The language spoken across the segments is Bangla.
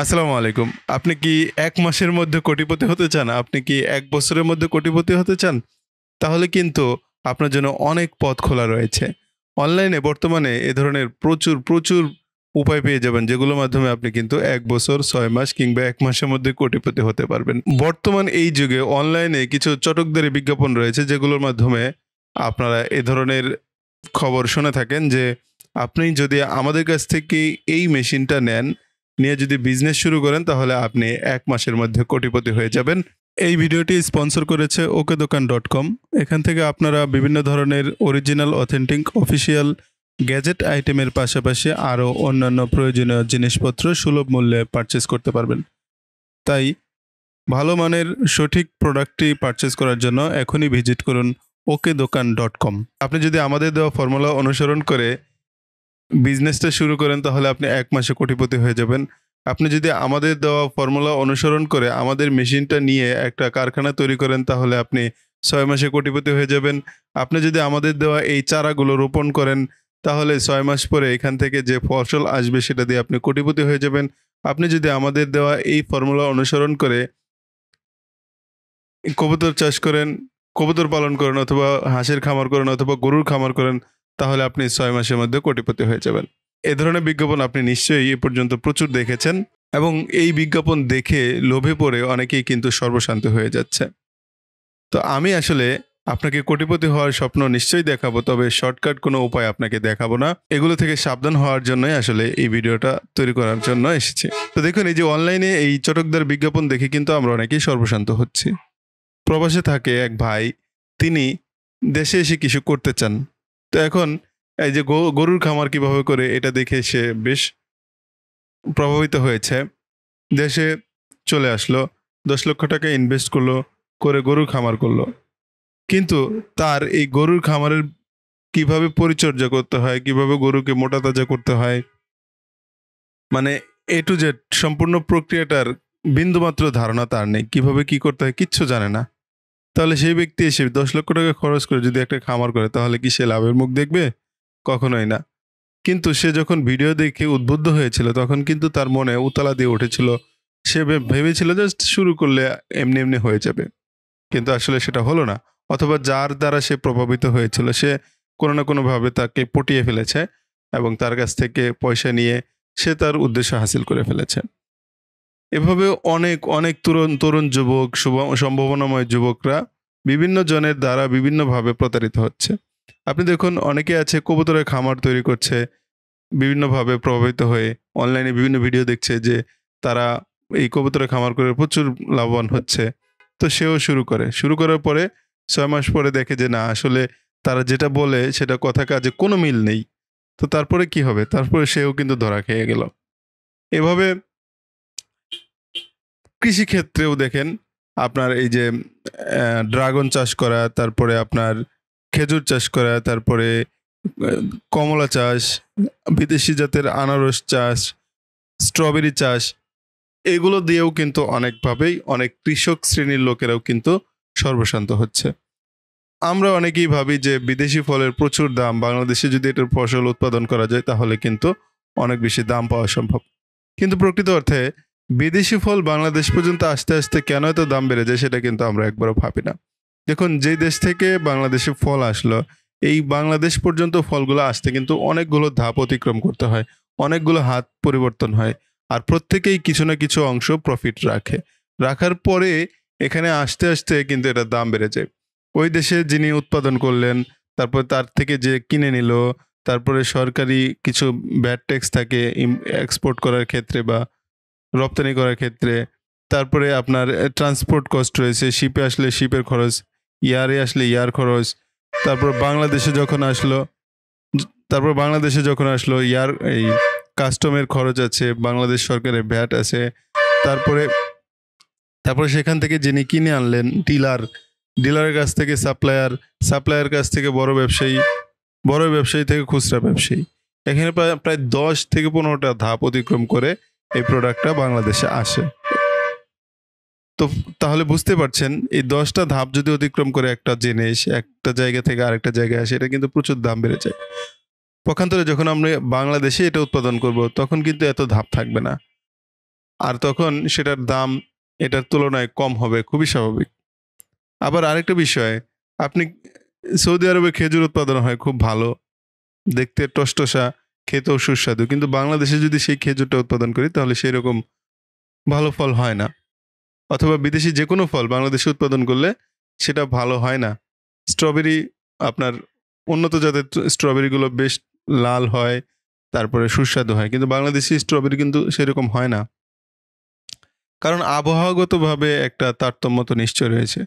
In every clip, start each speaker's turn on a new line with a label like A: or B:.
A: আসসালামু আলাইকুম। আপনি কি এক মাসের মধ্যে কোটিপতি হতে চান? আপনি কি এক বছরের মধ্যে কোটিপতি হতে চান? তাহলে কিন্তু আপনার জন্য অনেক পথ খোলা রয়েছে। অনলাইনে বর্তমানে এ ধরনের প্রচুর প্রচুর উপায় পেয়ে যাবেন, যেগুলোর মাধ্যমে আপনি কিন্তু এক বছর, ছয় মাস কিংবা এক মাসের মধ্যে কোটিপতি হতে পারবেন। বর্তমান এই যুগে অনলাইনে কিছু চটকদারি বিজ্ঞাপন রয়েছে, যেগুলোর মাধ্যমে আপনারা এ ধরনের খবর শুনে থাকেন যে, আপনি যদি আমাদের কাছ থেকে এই মেশিনটা নেন নিয়ে যদি বিজনেস শুরু করেন, তাহলে আপনি এক মাসের মধ্যে কোটিপতি হয়ে যাবেন। এই ভিডিওটি স্পন্সর করেছে ওকে দোকান ডট কম এখান থেকে আপনারা বিভিন্ন ধরনের অরিজিনাল অথেন্টিক অফিসিয়াল গ্যাজেট আইটেমের পাশাপাশি আরও অন্যান্য প্রয়োজনীয় জিনিসপত্র সুলভ মূল্যে পারচেস করতে পারবেন। তাই ভালো মানের সঠিক প্রোডাক্টটি পারচেস করার জন্য এখনই ভিজিট করুন ওকে দোকান ডট কম আপনি যদি আমাদের দেওয়া ফর্মুলা অনুসরণ করে বিজনেসটা শুরু করেন, তাহলে আপনি এক মাসে কোটিপতি হয়ে যাবেন। আপনি যদি আমাদের দেওয়া ফর্মুলা অনুসরণ করে আমাদের মেশিনটা নিয়ে একটা কারখানা তৈরি করেন, তাহলে আপনি ছয় মাসে কোটিপতি হয়ে যাবেন। আপনি যদি আমাদের দেওয়া এই চারাগুলো রোপণ করেন, তাহলে ছয় মাস পরে এখান থেকে যে ফসল আসবে, সেটা দিয়ে আপনি কোটিপতি হয়ে যাবেন। আপনি যদি আমাদের দেওয়া এই ফর্মুলা অনুসরণ করে কবুতর চাষ করেন, কবুতর পালন করেন অথবা হাঁসের খামার করেন অথবা গরুর খামার করেন তাহলে আপনি ছয় মাসের মধ্যে কোটিপতি হয়ে যাবেন। এ ধরনের বিজ্ঞাপন আপনি নিশ্চয়ই এ পর্যন্ত প্রচুর দেখেছেন এবং এই বিজ্ঞাপন দেখে লোভে পড়ে অনেকেই কিন্তু সর্বশান্ত হয়ে যাচ্ছে। তো আমি আসলে আপনাকে কোটিপতি হওয়ার স্বপ্ন নিশ্চয়ই দেখাবো, তবে শর্টকাট কোনো উপায় আপনাকে দেখাবো না। এগুলো থেকে সাবধান হওয়ার জন্যই আসলে এই ভিডিওটা তৈরি করার জন্য এসেছি। তো দেখুন, এই যে অনলাইনে এই চটকদার বিজ্ঞাপন দেখে কিন্তু আমরা অনেকেই সর্বশান্ত হচ্ছি। প্রবাসে থাকে এক ভাই, তিনি দেশে এসে কিছু করতে চান। তো এখন এই যে গরুর খামার কীভাবে করে এটা দেখে সে বেশ প্রভাবিত হয়েছে। দেশে চলে আসলো, দশ লক্ষ টাকা ইনভেস্ট করল, করে গরুর খামার করল। কিন্তু তার এই গরুর খামারের কীভাবে পরিচর্যা করতে হয়, কীভাবে গরুকে মোটা তাজা করতে হয় মানে এ টু জেড সম্পূর্ণ প্রক্রিয়াটার বিন্দুমাত্র ধারণা তার নেই। কীভাবে কি করতে হয় কিচ্ছু জানে না। তাহলে সেই ব্যক্তি এসে দশ লক্ষ টাকা খরচ করে যদি একটা খামার করে, তাহলে কি সে লাভের মুখ দেখবে? কখনোই না। কিন্তু সে যখন ভিডিও দেখে উদ্বুদ্ধ হয়েছিল, তখন কিন্তু তার মনে উতলা দিয়ে উঠেছিল। সে ভেবেছিল জাস্ট শুরু করলে এমনি এমনি হয়ে যাবে। কিন্তু আসলে সেটা হলো না। অথবা যার দ্বারা সে প্রভাবিত হয়েছিল, সে কোনো না কোনোভাবে তাকে পটিয়ে ফেলেছে এবং তার কাছ থেকে পয়সা নিয়ে সে তার উদ্দেশ্য হাসিল করে ফেলেছে। এভাবে অনেক অনেক তরুণ তরুণ যুবক সম্ভাবনাময় যুবকরা বিভিন্ন জনের দ্বারা বিভিন্নভাবে প্রতারিত হচ্ছে। আপনি দেখুন, অনেকে আছে কবুতরের খামার তৈরি করছে, বিভিন্নভাবে প্রভাবিত হয়ে অনলাইনে বিভিন্ন ভিডিও দেখছে যে তারা এই কবুতরের খামার করে প্রচুর লাভবান হচ্ছে। তো সেও শুরু করে। শুরু করার পরে ছয় মাস পরে দেখে যে, না, আসলে তারা যেটা বলে সেটা কথা কাজে কোনো মিল নেই। তো তারপরে কি হবে? তারপরে সেও কিন্তু ধরা খেয়ে গেল। এভাবে কৃষিক্ষেত্রেও দেখেন আপনার এই যে ড্রাগন চাষ করা, তারপরে আপনার খেজুর চাষ করা, তারপরে কমলা চাষ, বিদেশি জাতের আনারস চাষ, স্ট্রবেরি চাষ, এগুলো দিয়েও কিন্তু অনেকভাবেই অনেক কৃষক শ্রেণির লোকেরাও কিন্তু সর্বশান্ত হচ্ছে। আমরা অনেকেই ভাবি যে, বিদেশি ফলের প্রচুর দাম, বাংলাদেশে যদি এটার ফসল উৎপাদন করা যায়, তাহলে কিন্তু অনেক বেশি দাম পাওয়া সম্ভব। কিন্তু প্রকৃত অর্থে বিদেশি ফল বাংলাদেশ পর্যন্ত আস্তে আস্তে কেন এত দাম বেড়ে যায় সেটা কিন্তু আমরা একবারও ভাবি না। দেখুন, যেই দেশ থেকে বাংলাদেশে ফল আসলো, এই বাংলাদেশ পর্যন্ত ফলগুলো আসতে কিন্তু অনেকগুলো ধাপ অতিক্রম করতে হয়, অনেকগুলো হাত পরিবর্তন হয় আর প্রত্যেকেই কিছু না কিছু অংশ প্রফিট রাখে। রাখার পরে এখানে আসতে আসতে কিন্তু এটার দাম বেড়ে যায়। ওই দেশে যিনি উৎপাদন করলেন, তারপর তার থেকে যে কিনে নিল, তারপরে সরকারি কিছু ব্যাড ট্যাক্স থাকে এক্সপোর্ট করার ক্ষেত্রে বা রপ্তানি করার ক্ষেত্রে। তারপরে আপনার ট্রান্সপোর্ট কস্ট রয়েছে শিপে আসলে শিপের খরচ, ইয়ারে আসলে ইয়ার খরচ, তারপর বাংলাদেশে যখন আসলো তারপর বাংলাদেশে যখন আসলো, ইয়ার, এই কাস্টমের খরচ আছে, বাংলাদেশ সরকারের ভ্যাট আছে, তারপরে তারপরে সেখান থেকে যিনি কিনে আনলেন, ডিলার, ডিলারের কাছ থেকে সাপ্লায়ার সাপ্লায়ার কাছ থেকে বড় ব্যবসায়ী বড় ব্যবসায়ী থেকে খুচরা ব্যবসায়ী। এখানে প্রায় প্রায় দশ থেকে পনেরোটা ধাপ অতিক্রম করে এই প্রোডাক্টটা বাংলাদেশে আসে। তো তাহলে বুঝতে পারছেন, এই দশটা ধাপ যদি অতিক্রম করে একটা জিনিস, একটা জায়গা থেকে আরেকটা জায়গায় আসে, এটা কিন্তু প্রচুর দাম বেড়ে যায়। পক্ষান্তরে যখন আমরা বাংলাদেশে এটা উৎপাদন করব, তখন কিন্তু এত ধাপ থাকবে না। আর তখন সেটার দাম এটার তুলনায় কম হবে, খুবই স্বাভাবিক। আবার আরেকটা বিষয়, আপনি সৌদি আরবে খেজুর উৎপাদন হয়, খুব ভালো। দেখতে টসটসা। খেতেও সুস্বাদু। কিন্তু বাংলাদেশে যদি সেই খেজুরটা উৎপাদন করি, তাহলে সেই রকম ভালো ফল হয় না। অথবা বিদেশি যে কোনো ফল বাংলাদেশে উৎপাদন করলে সেটা ভালো হয় না। স্ট্রবেরি আপনার উন্নত জাতের স্ট্রবেরিগুলো বেশ লাল হয়, তারপরে সুস্বাদু হয়। কিন্তু বাংলাদেশি স্ট্রবেরি কিন্তু সেরকম হয় না। কারণ আবহাওয়াগতভাবে একটা তারতম্য তো নিশ্চয় রয়েছে।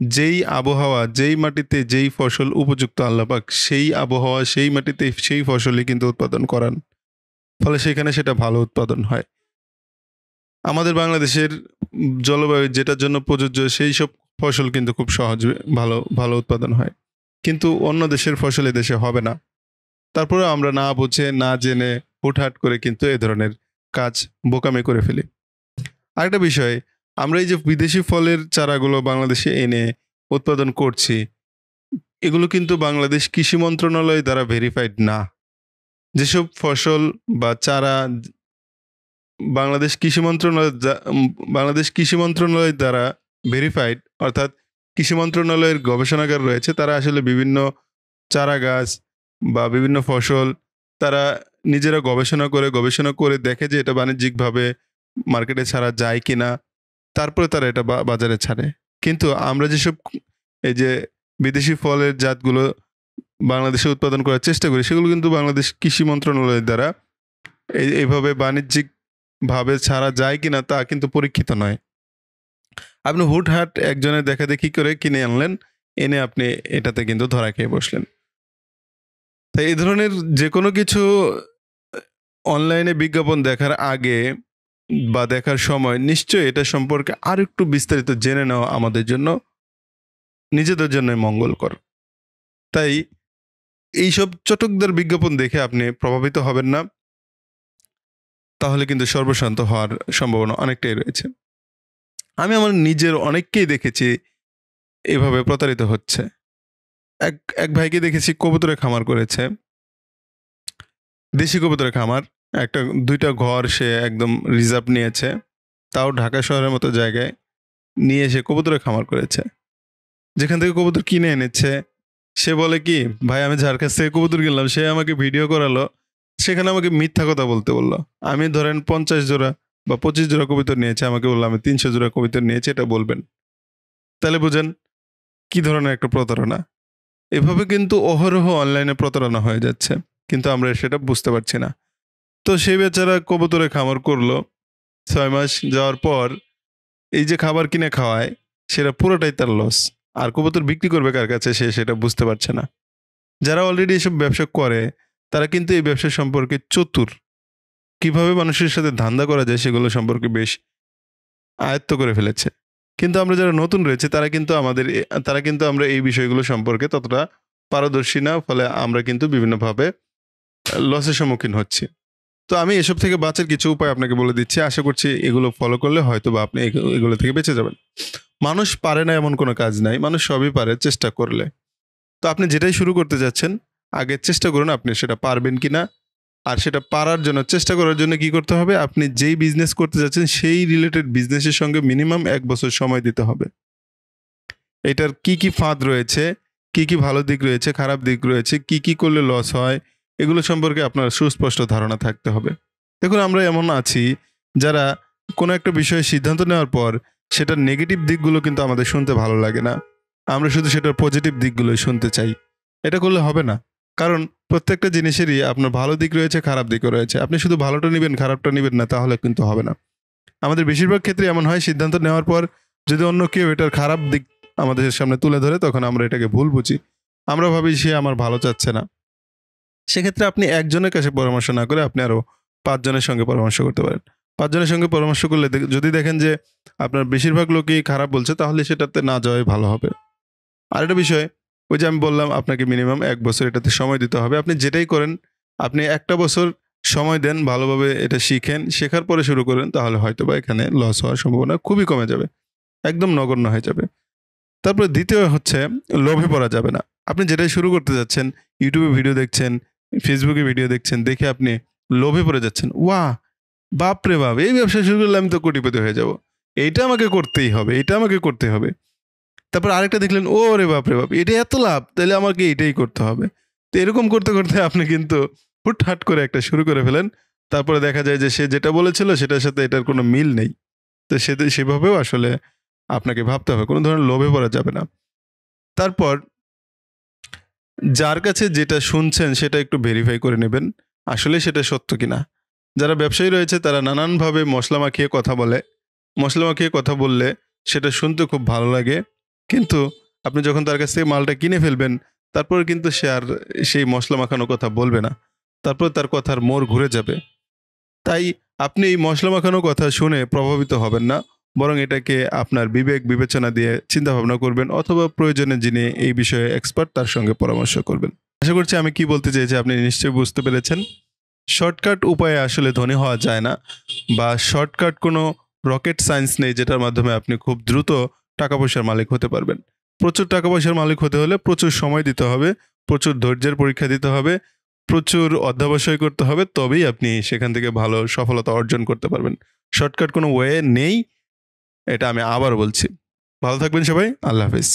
A: যেই আবহাওয়া, যেই মাটিতে যেই ফসল উপযুক্ত আল্লাপাক সেই আবহাওয়া, সেই মাটিতে সেই ফসলই কিন্তু উৎপাদন করান। ফলে সেখানে সেটা ভালো উৎপাদন হয়। আমাদের বাংলাদেশের জলবায়ু যেটার জন্য প্রযোজ্য সেই সব ফসল কিন্তু খুব সহজ ভালো ভালো উৎপাদন হয়। কিন্তু অন্য দেশের ফসল দেশে হবে না। তারপরে আমরা না বুঝে, না জেনে হুটহাট করে কিন্তু এ ধরনের কাজ বোকামি করে ফেলি। আরেকটা বিষয় আমরা এই যে বিদেশি ফলের চারাগুলো বাংলাদেশে এনে উৎপাদন করছি, এগুলো কিন্তু বাংলাদেশ কৃষি মন্ত্রণালয় দ্বারা ভেরিফাইড না। যেসব ফসল বা চারা বাংলাদেশ কৃষি মন্ত্রণালয় বাংলাদেশ কৃষি মন্ত্রণালয় দ্বারা ভেরিফাইড অর্থাৎ কৃষি মন্ত্রণালয়ের গবেষণাগার রয়েছে, তারা আসলে বিভিন্ন চারা গাছ বা বিভিন্ন ফসল তারা নিজেরা গবেষণা করে গবেষণা করে দেখে যে এটা বাণিজ্যিকভাবে মার্কেটে ছাড়া যায় কিনা। তারপরে তারা এটা বাজারে ছাড়ে। কিন্তু আমরা যেসব এই যে বিদেশি ফলের জাতগুলো বাংলাদেশে উৎপাদন করার চেষ্টা করি, সেগুলো কিন্তু বাংলাদেশ কৃষি মন্ত্রণালয়ের দ্বারা এইভাবে বাণিজ্যিকভাবে ছাড়া যায় কিনা তা কিন্তু পরীক্ষিত নয়। আপনি হুটহাট একজনের দেখা দেখি করে কিনে আনলেন, এনে আপনি এটাতে কিন্তু ধরা খেয়ে বসলেন। তাই এই ধরনের যে কোনো কিছু অনলাইনে বিজ্ঞাপন দেখার আগে বা দেখার সময়, নিশ্চয়ই এটা সম্পর্কে আর একটু বিস্তারিত জেনে নেওয়া আমাদের জন্য। নিজেদের জন্য মঙ্গলকর। তাই এইসব চটকদার বিজ্ঞাপন দেখে আপনি প্রভাবিত হবেন না। তাহলে কিন্তু সর্বশান্ত হওয়ার সম্ভাবনা অনেকটাই রয়েছে। আমি আমার নিজের অনেককেই দেখেছি এভাবে প্রতারিত হচ্ছে। এক এক ভাইকে দেখেছি কবুতরের খামার করেছে। দেশি কবুতরের খামার। একটা দুইটা ঘর সে একদম রিজার্ভ নিয়েছে। তাও ঢাকা শহরের মতো জায়গায় নিয়ে এসে কবুতরের খামার করেছে। যেখান থেকে কবুতর কিনে এনেছে, সে বলে কি, ভাই, আমি যার কাছ থেকে কবুতর কিনলাম, সে আমাকে ভিডিও করালো, সেখানে আমাকে মিথ্যা কথা বলতে বলল। আমি ধরেন পঞ্চাশ জোড়া বা পঁচিশ জোড়া কবিতর নিয়েছে, আমাকে বলল, আমি তিনশো জোড়া কবিতর নিয়েছি, এটা বলবেন। তাহলে বুঝেন কি ধরনের একটা প্রতারণা। এভাবে কিন্তু অহরহ অনলাইনে প্রতারণা হয়ে যাচ্ছে, কিন্তু আমরা সেটা বুঝতে পারছি না। তো সেই বেচারা কবুতরে খামার করল। ছয় মাস যাওয়ার পর এই যে খাবার কিনে খাওয়ায়, সেটা পুরোটাই তার লস আর কবুতর বিক্রি করবে কার কাছে সে সেটা বুঝতে পারছে না। যারা অলরেডি এসব ব্যবসা করে, তারা কিন্তু এই ব্যবসা সম্পর্কে চতুর। কীভাবে মানুষের সাথে ধান্দা করা যায় সেগুলো সম্পর্কে বেশ আয়ত্ত করে ফেলেছে। কিন্তু আমরা যারা নতুন রয়েছে, তারা কিন্তু আমাদের তারা কিন্তু আমরা এই বিষয়গুলো সম্পর্কে ততটা পারদর্শী না, ফলে আমরা কিন্তু বিভিন্নভাবে লসের সম্মুখীন হচ্ছি। তো আমি এসব থেকে বাঁচার কিছু উপায় আপনাকে বলে দিচ্ছি। আশা করছি এগুলো ফলো করলে হয়তো বা আপনি এগুলো থেকে বেঁচে যাবেন। মানুষ পারে না এমন কোনো কাজ নাই। মানুষ সবই পারে চেষ্টা করলে। তো আপনি যেটাই শুরু করতে যাচ্ছেন, আগে চেষ্টা করুন আপনি সেটা পারবেন কি না আর সেটা পারার জন্য, চেষ্টা করার জন্য কি করতে হবে? আপনি যেই বিজনেস করতে যাচ্ছেন, সেই রিলেটেড বিজনেসের সঙ্গে মিনিমাম এক বছর সময় দিতে হবে। এটার কি কি ফাঁদ রয়েছে? কি কি ভালো দিক রয়েছে? খারাপ দিক রয়েছে? কি কি করলে লস হয়? এগুলো সম্পর্কে আপনার সুস্পষ্ট ধারণা থাকতে হবে। দেখুন, আমরা এমন আছি যারা কোনো একটা বিষয়ে সিদ্ধান্ত নেওয়ার পর সেটার নেগেটিভ দিকগুলো কিন্তু আমাদের শুনতে ভালো লাগে না। আমরা শুধু সেটার পজিটিভ দিকগুলোই শুনতে চাই। এটা করলে হবে না। কারণ প্রত্যেকটা জিনিসেরই আপনার ভালো দিক রয়েছে, খারাপ দিকও রয়েছে। আপনি শুধু ভালোটা নেবেন, খারাপটা নেবেন না, তাহলে কিন্তু হবে না। আমাদের বেশিরভাগ ক্ষেত্রে এমন হয়, সিদ্ধান্ত নেওয়ার পর যদি অন্য কেউ এটার খারাপ দিক আমাদের সামনে তুলে ধরে, তখন আমরা এটাকে ভুল বুঝি। আমরা ভাবি, সে আমার ভালো চাচ্ছে না। সেক্ষেত্রে আপনি একজনের কাছে পরামর্শ না করে আপনি আরও পাঁচজনের সঙ্গে পরামর্শ করতে পারেন। পাঁচজনের সঙ্গে পরামর্শ করলে যদি দেখেন যে আপনার বেশিরভাগ লোকই খারাপ বলছে, তাহলে সেটাতে না যাওয়াই ভালো হবে। আরেকটা বিষয়, ওই যে আমি বললাম আপনাকে মিনিমাম এক বছর এটাতে সময় দিতে হবে। আপনি যেটাই করেন, আপনি একটা বছর সময় দেন, ভালোভাবে এটা শিখেন, শেখার পরে শুরু করেন, তাহলে হয়তো বা এখানে লস হওয়ার সম্ভাবনা খুবই কমে যাবে, একদম নগণ্য হয়ে যাবে। তারপরে দ্বিতীয় হচ্ছে, লোভে পড়া যাবে না। আপনি যেটাই শুরু করতে যাচ্ছেন ইউটিউবে ভিডিও দেখছেন ফেসবুকে ভিডিও দেখছেন, দেখে আপনি লোভে পড়ে যাচ্ছেন। ওয়া বাপরে বাপ, এই ব্যবসা শুরু করলে আমি তো কোটিপতি হয়ে যাব। এইটা আমাকে করতেই হবে, এটা আমাকে করতে হবে। তারপর আরেকটা দেখলেন ও রে বাপরে বাপ, এটা এত লাভ, তাহলে আমাকে এটাই করতে হবে। তো এরকম করতে করতে আপনি কিন্তু হুটহাট করে একটা শুরু করে ফেলেন। তারপরে দেখা যায় যে সে যেটা বলেছিল, সেটার সাথে এটার কোনো মিল নেই। তো সে সেভাবেও আসলে আপনাকে ভাবতে হবে, কোনো ধরনের লোভে পড়া যাবে না। তারপর যার কাছে যেটা শুনছেন সেটা একটু ভেরিফাই করে নেবেন, আসলে সেটা সত্য কিনা। যারা ব্যবসায়ী রয়েছে, তারা নানানভাবে মশলা মাখিয়ে কথা বলে। মশলা মাখিয়ে কথা বললে সেটা শুনতে খুব ভালো লাগে। কিন্তু আপনি যখন তার কাছ থেকে মালটা কিনে ফেলবেন, তারপর কিন্তু সে আর সেই মশলা মাখানো কথা বলবে না। তারপর তার কথার মোড় ঘুরে যাবে। তাই আপনি এই মশলা মাখানো কথা শুনে প্রভাবিত হবেন না। বরং এটাকে আপনার বিবেক, বিবেচনা দিয়ে চিন্তা ভাবনা করবেন অথবা প্রয়োজনে যিনি এই বিষয়ে এক্সপার্ট তার সঙ্গে পরামর্শ করবেন। আশা করছি আমি কি বলতে চেয়েছি আপনি নিশ্চয়ই বুঝতে পেরেছেন। শর্টকাট উপায়ে আসলে ধনী হওয়া যায় না বা শর্টকাট কোনো রকেট সায়েন্স নেই যেটার মাধ্যমে আপনি খুব দ্রুত টাকা পয়সার মালিক হতে পারবেন। প্রচুর টাকা পয়সার মালিক হতে হলে প্রচুর সময় দিতে হবে, প্রচুর ধৈর্যের পরীক্ষা দিতে হবে, প্রচুর অধ্যাবসায় করতে হবে, তবেই আপনি সেখান থেকে ভালো সফলতা অর্জন করতে পারবেন। শর্টকাট কোনো ওয়ে নেই এটা আমি আবার বলছি। ভালো থাকবেন সবাই আল্লাহ হাফিজ।